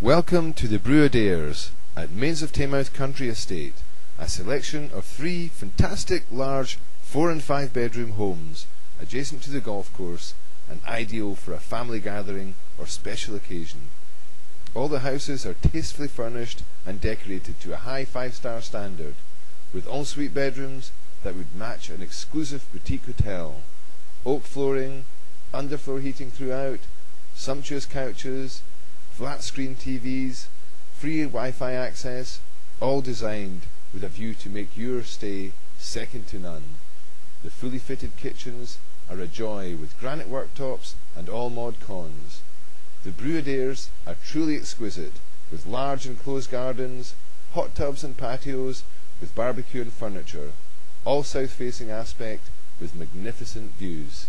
Welcome to the Bruadairs at Mains of Taymouth Country Estate, a selection of three fantastic large four and five bedroom homes adjacent to the golf course and ideal for a family gathering or special occasion. All the houses are tastefully furnished and decorated to a high five star standard, with ensuite bedrooms that would match an exclusive boutique hotel, oak flooring, underfloor heating throughout, sumptuous couches, flat screen TVs, free Wi-Fi access, all designed with a view to make your stay second to none. The fully fitted kitchens are a joy with granite worktops and all mod cons. The Bruadairs are truly exquisite, with large enclosed gardens, hot tubs and patios with barbecue and furniture, all south-facing aspect with magnificent views.